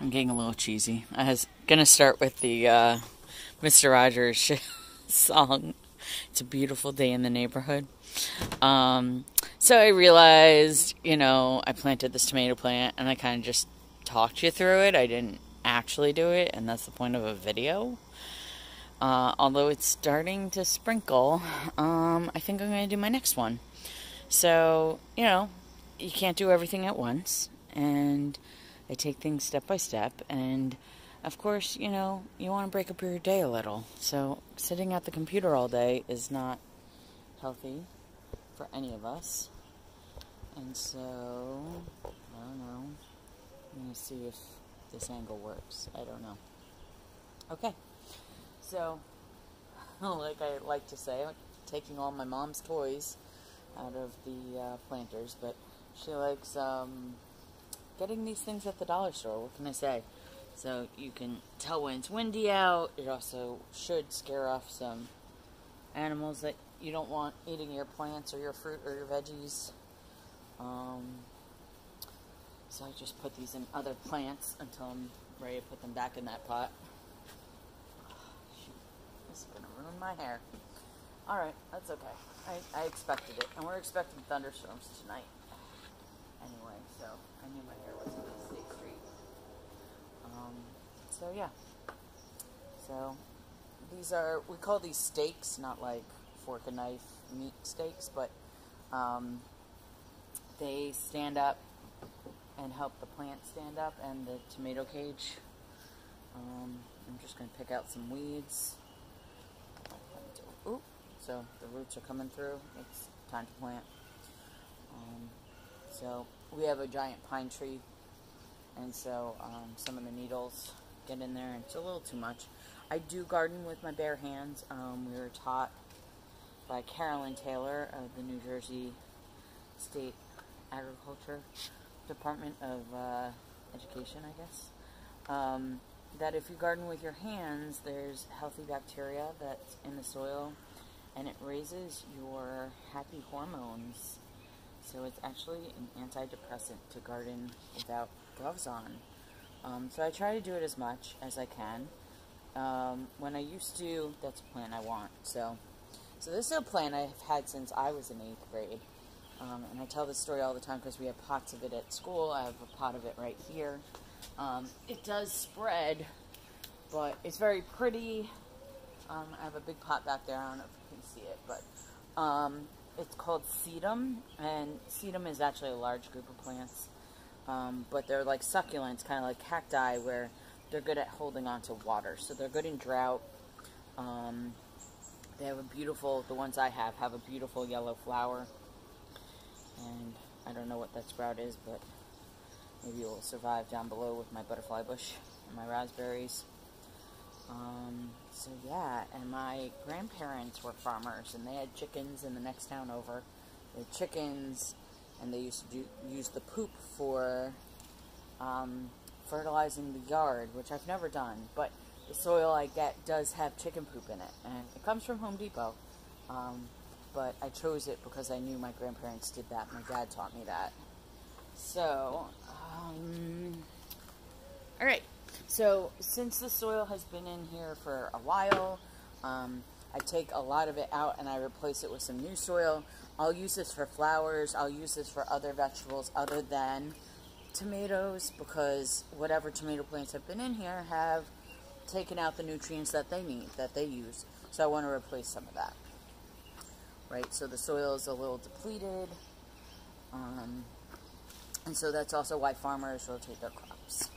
I'm getting a little cheesy. I was gonna start with the uh, Mr. Rogers song. It's a beautiful day in the neighborhood. Um, so I realized, you know, I planted this tomato plant and I kind of just talked you through it. I didn't actually do it, and that's the point of a video. Uh, although it's starting to sprinkle, um, I think I'm going to do my next one. So, you know, you can't do everything at once, and I take things step by step, and of course, you know, you want to break up your day a little. So, sitting at the computer all day is not healthy for any of us. And so, I don't know. I'm going to see if this angle works. I don't know. Okay. So, like I like to say, taking all my mom's toys out of the uh, planters, but she likes um, getting these things at the dollar store. What can I say? So you can tell when it's windy out. It also should scare off some animals that you don't want eating your plants or your fruit or your veggies. Um, so I just put these in other plants until I'm ready to put them back in that pot. This is gonna ruin my hair. Alright, that's okay. I, I expected it. And we're expecting thunderstorms tonight. Anyway, so I knew my hair wasn't gonna stay straight. Um, so yeah. So these are we call these stakes, not like fork and knife meat steaks, but um, they stand up and help the plant stand up and the tomato cage. Um, I'm just going to pick out some weeds. Ooh, so the roots are coming through. It's time to plant. Um, so we have a giant pine tree, and so um, some of the needles get in there, it's a little too much. I do garden with my bare hands. Um, we were taught by Carolyn Taylor of the New Jersey State Agriculture Department of uh, Education, I guess. Um, that if you garden with your hands, there's healthy bacteria that's in the soil and it raises your happy hormones. So it's actually an antidepressant to garden without gloves on. Um, so I try to do it as much as I can. Um, when I used to, that's a plant I want. So, so this is a plant I've had since I was in eighth grade. Um, and I tell this story all the time because we have pots of it at school. I have a pot of it right here. Um, it does spread, but it's very pretty. Um, I have a big pot back there. I don't know if you can see it, but um, it's called sedum, and sedum is actually a large group of plants. Um, but they're like succulents, kind of like cacti, where they're good at holding on to water. So they're good in drought. Um, they have a beautiful, the ones I have have a beautiful yellow flower and I don't know what that sprout is, but maybe it will survive down below with my butterfly bush and my raspberries. Um, so yeah, and my grandparents were farmers, and they had chickens in the next town over. They had chickens, and they used to do, use the poop for um, fertilizing the yard, which I've never done, but the soil I get does have chicken poop in it, and it comes from Home Depot. Um, but I chose it because I knew my grandparents did that. My dad taught me that. So, um, all right. So, since the soil has been in here for a while, um, I take a lot of it out and I replace it with some new soil. I'll use this for flowers. I'll use this for other vegetables other than tomatoes because whatever tomato plants have been in here have taken out the nutrients that they need, that they use. So I want to replace some of that right? So the soil is a little depleted. Um, and so that's also why farmers rotate their crops.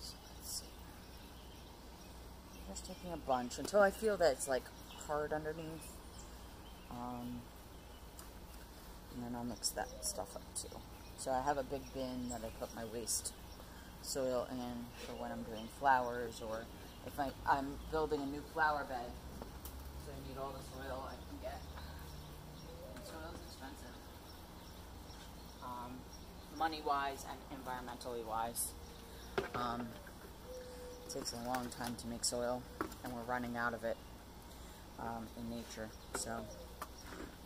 So let's see. Just taking a bunch until I feel that it's like hard underneath. Um, and then I'll mix that stuff up too. So I have a big bin that I put my waste soil in for when I'm doing flowers or if I, I'm building a new flower bed So I need all the soil I can get. Soil is expensive. Um, money-wise and environmentally wise. Um, it takes a long time to make soil, and we're running out of it um, in nature. So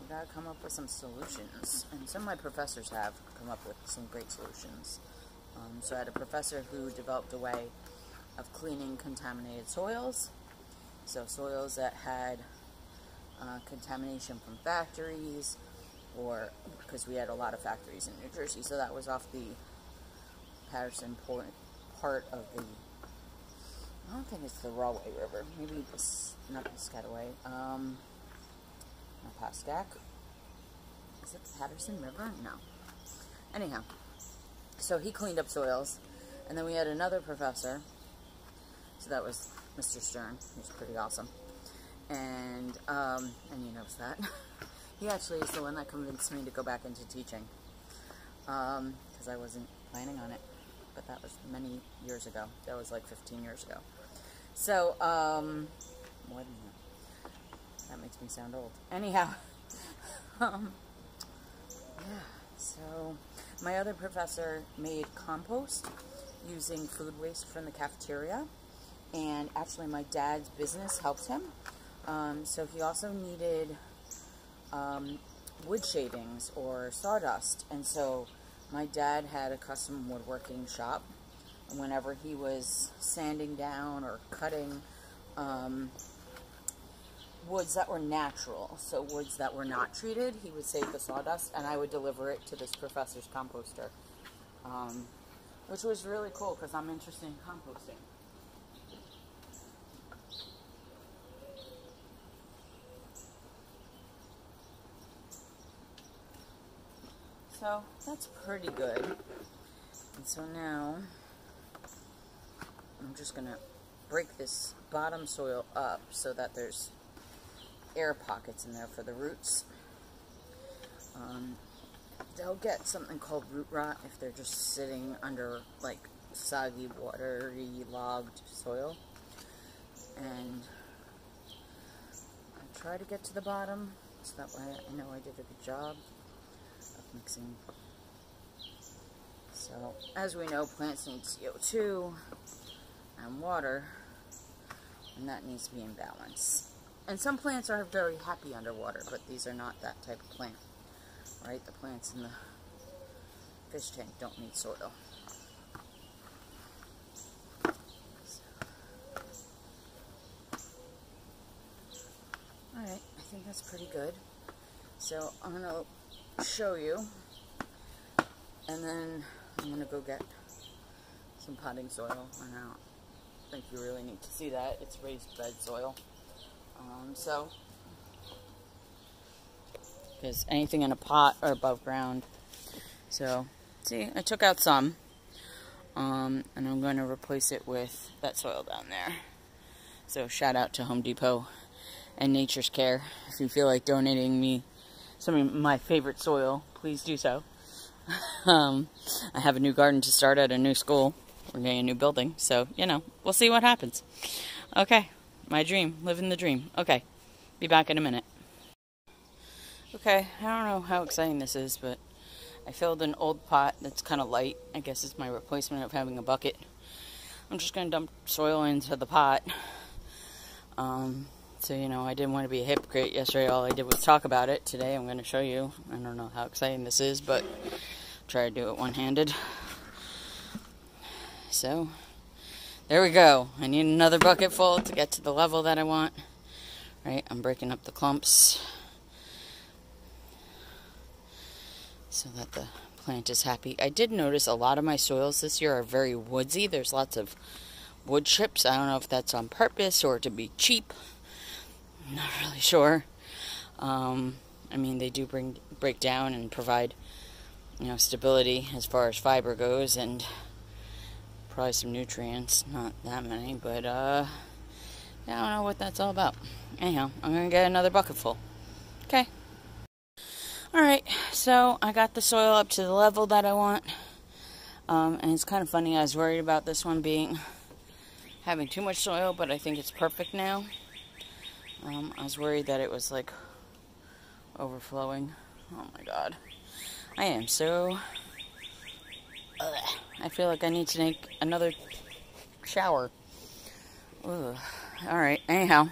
we gotta come up with some solutions. And some of my professors have come up with some great solutions. Um, so I had a professor who developed a way of cleaning contaminated soils. So soils that had uh, contamination from factories, or because we had a lot of factories in New Jersey, so that was off the Patterson Point part of the. I don't think it's the Rahway River. Maybe it's not Piscataway. Um, not Is it Patterson River? No. Anyhow, so he cleaned up soils, and then we had another professor. So that was Mr. Stern. He was pretty awesome, and um, and he knows that. he actually is the one that convinced me to go back into teaching, because um, I wasn't planning on it. But that was many years ago. That was like 15 years ago. So, um, more than. That makes me sound old. Anyhow, um, yeah. So, my other professor made compost using food waste from the cafeteria. And actually, my dad's business helped him. Um, so, he also needed um, wood shavings or sawdust. And so, my dad had a custom woodworking shop. And whenever he was sanding down or cutting um, woods that were natural, so woods that were not treated, he would save the sawdust and I would deliver it to this professor's composter. Um, which was really cool because I'm interested in composting. So that's pretty good. And so now I'm just going to break this bottom soil up so that there's air pockets in there for the roots. Um, they'll get something called root rot if they're just sitting under like soggy, watery, logged soil. And I try to get to the bottom so that way I know I did a good job of mixing. So, as we know, plants need CO2 and water, and that needs to be in balance. And some plants are very happy underwater, but these are not that type of plant. Right? The plants in the fish tank don't need soil. Alright, I think that's pretty good. So I'm going to show you, and then I'm going to go get some potting soil. I don't think you really need to see that. It's raised bed soil. Um, so, because anything in a pot or above ground. So, see, I took out some. Um, and I'm going to replace it with that soil down there. So, shout out to Home Depot and Nature's Care. If you feel like donating me some of my favorite soil, please do so. um, I have a new garden to start at a new school. We're getting a new building, so, you know, we'll see what happens. Okay. My dream. Living the dream. Okay. Be back in a minute. Okay, I don't know how exciting this is, but I filled an old pot that's kind of light. I guess it's my replacement of having a bucket. I'm just going to dump soil into the pot. Um, so, you know, I didn't want to be a hypocrite. Yesterday, all I did was talk about it. Today, I'm going to show you. I don't know how exciting this is, but try to do it one-handed. So, there we go. I need another bucket full to get to the level that I want. Right, I'm breaking up the clumps so that the plant is happy. I did notice a lot of my soils this year are very woodsy. There's lots of wood chips. I don't know if that's on purpose or to be cheap. I'm not really sure. Um, I mean, they do bring break down and provide, you know, stability as far as fiber goes, and probably some nutrients, not that many, but uh, yeah, I don't know what that's all about. Anyhow, I'm gonna get another bucket full. Okay. Alright, so I got the soil up to the level that I want. Um, and it's kind of funny, I was worried about this one being having too much soil, but I think it's perfect now. Um, I was worried that it was like overflowing. Oh my god. I am so Ugh. I feel like I need to take another shower. Ugh. All right. Anyhow,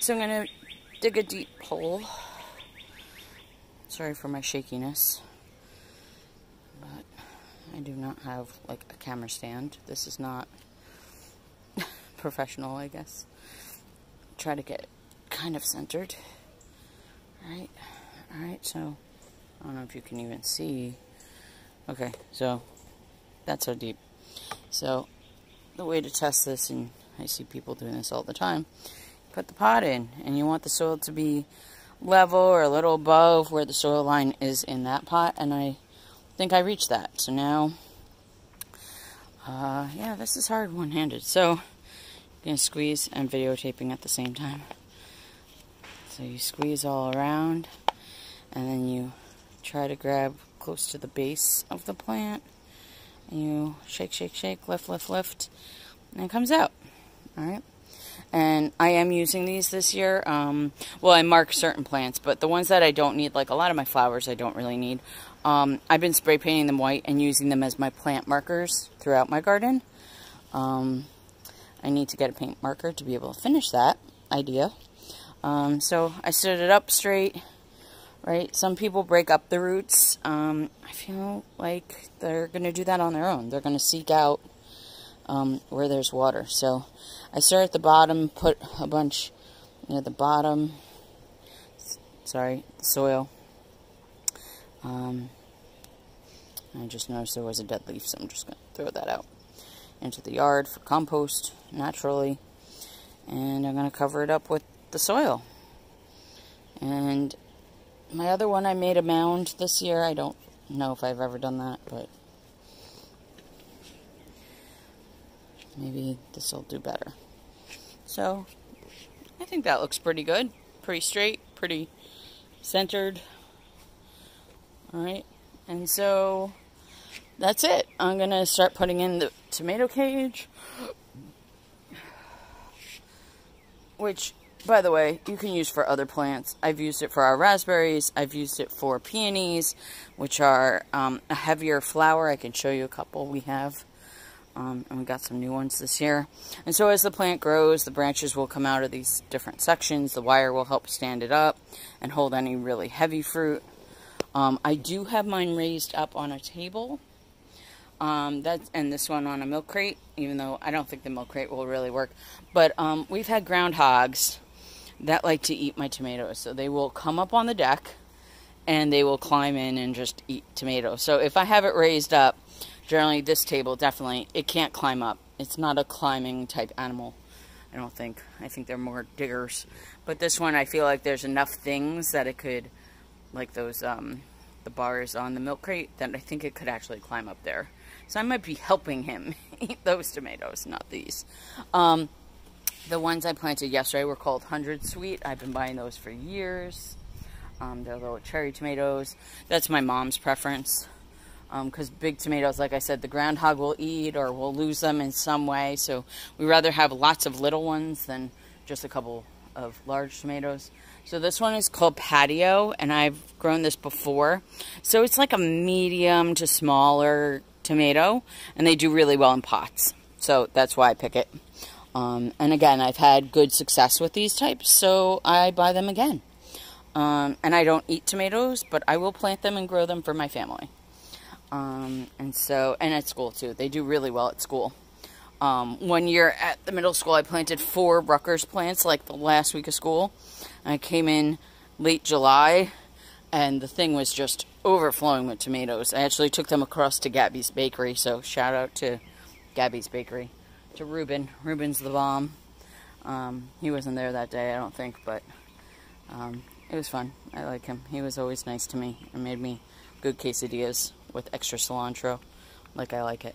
so I'm gonna dig a deep hole. Sorry for my shakiness, but I do not have like a camera stand. This is not professional, I guess. Try to get kind of centered. Alright, alright, so I don't know if you can even see. Okay, so that's so deep. So the way to test this, and I see people doing this all the time, put the pot in, and you want the soil to be level or a little above where the soil line is in that pot, and I think I reached that. So now, uh, yeah, this is hard one-handed. So, I'm going to squeeze and videotaping at the same time. So you squeeze all around, and then you try to grab close to the base of the plant, you shake, shake, shake, lift, lift, lift, and it comes out. All right. And I am using these this year. Um, well, I mark certain plants, but the ones that I don't need, like a lot of my flowers I don't really need, um, I've been spray painting them white and using them as my plant markers throughout my garden. Um, I need to get a paint marker to be able to finish that idea. Um, so I stood it up straight, right? Some people break up the roots. Um, I feel like they're going to do that on their own. They're going to seek out um, where there's water. So I start at the bottom, put a bunch near the bottom, sorry, the soil. Um, I just noticed there was a dead leaf, so I'm just going to throw that out into the yard for compost naturally. And I'm going to cover it up with the soil. And my other one, I made a mound this year. I don't know if I've ever done that, but maybe this will do better. So, I think that looks pretty good. Pretty straight, pretty centered. Alright, and so that's it. I'm going to start putting in the tomato cage. Which, by the way, you can use for other plants. I've used it for our raspberries. I've used it for peonies, which are um, a heavier flower. I can show you a couple we have. Um, and we got some new ones this year. And so as the plant grows, the branches will come out of these different sections. The wire will help stand it up and hold any really heavy fruit. Um, I do have mine raised up on a table. Um, that's, and this one on a milk crate, even though I don't think the milk crate will really work. But um, we've had groundhogs that like to eat my tomatoes. So they will come up on the deck and they will climb in and just eat tomatoes. So if I have it raised up, generally this table definitely, it can't climb up. It's not a climbing type animal. I don't think. I think they're more diggers. But this one, I feel like there's enough things that it could, like those, um, the bars on the milk crate, that I think it could actually climb up there. So I might be helping him eat those tomatoes, not these. Um, the ones I planted yesterday were called 100 Sweet. I've been buying those for years. Um, they're little cherry tomatoes. That's my mom's preference. Because um, big tomatoes, like I said, the groundhog will eat or will lose them in some way. So we rather have lots of little ones than just a couple of large tomatoes. So this one is called Patio, and I've grown this before. So it's like a medium to smaller tomato, and they do really well in pots. So that's why I pick it. Um, and again, I've had good success with these types, so I buy them again. Um, and I don't eat tomatoes, but I will plant them and grow them for my family. Um, and so, and at school too. They do really well at school. Um, one year at the middle school, I planted four Rutgers plants like the last week of school. I came in late July, and the thing was just overflowing with tomatoes. I actually took them across to Gabby's Bakery, so shout out to Gabby's Bakery. To Ruben. Ruben's the bomb. Um, he wasn't there that day, I don't think, but um, it was fun. I like him. He was always nice to me and made me good quesadillas with extra cilantro, like I like it.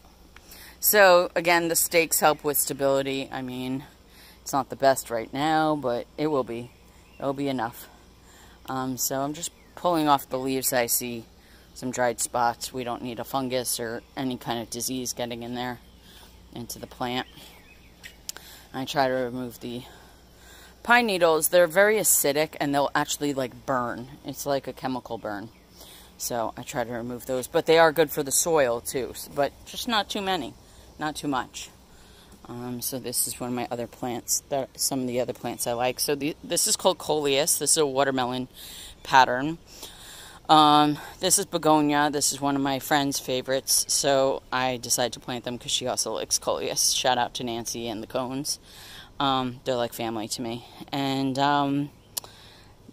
So, again, the stakes help with stability. I mean, it's not the best right now, but it will be. It'll be enough. Um, so I'm just pulling off the leaves I see some dried spots. We don't need a fungus or any kind of disease getting in there into the plant. I try to remove the pine needles. They're very acidic and they'll actually like burn. It's like a chemical burn. So I try to remove those. But they are good for the soil too. But just not too many. Not too much. Um, so this is one of my other plants. That, some of the other plants I like. So the, this is called Coleus. This is a watermelon pattern. Um, this is begonia. This is one of my friend's favorites, so I decided to plant them because she also likes coleus. Shout out to Nancy and the cones. Um, they're like family to me. And um,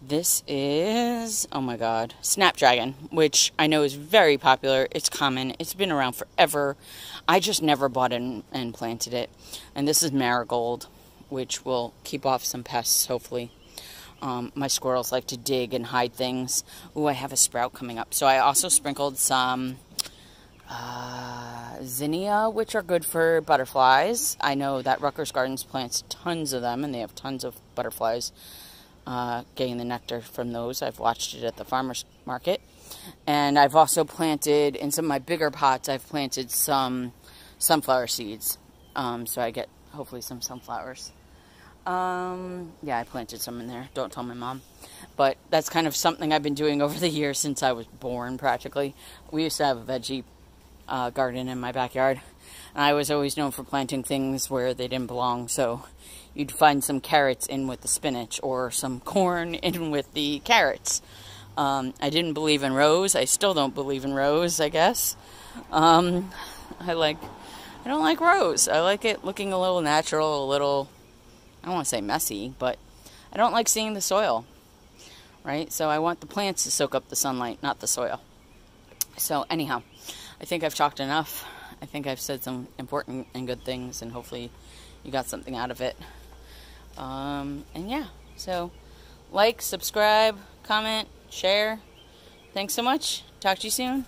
this is, oh my god, Snapdragon, which I know is very popular. It's common. It's been around forever. I just never bought it and, and planted it. And this is Marigold, which will keep off some pests, hopefully. Um, my squirrels like to dig and hide things. Ooh, I have a sprout coming up. So I also sprinkled some uh, zinnia, which are good for butterflies. I know that Rutgers Gardens plants tons of them, and they have tons of butterflies uh, getting the nectar from those. I've watched it at the farmer's market. And I've also planted, in some of my bigger pots, I've planted some sunflower seeds. Um, so I get, hopefully, some sunflowers. Um, yeah, I planted some in there. Don't tell my mom. But that's kind of something I've been doing over the years since I was born, practically. We used to have a veggie uh, garden in my backyard. And I was always known for planting things where they didn't belong. So you'd find some carrots in with the spinach or some corn in with the carrots. Um, I didn't believe in rows. I still don't believe in rows, I guess. Um, I like, I don't like rows. I like it looking a little natural, a little I don't want to say messy, but I don't like seeing the soil, right? So I want the plants to soak up the sunlight, not the soil. So anyhow, I think I've talked enough. I think I've said some important and good things, and hopefully you got something out of it. Um, and yeah, so like, subscribe, comment, share. Thanks so much. Talk to you soon.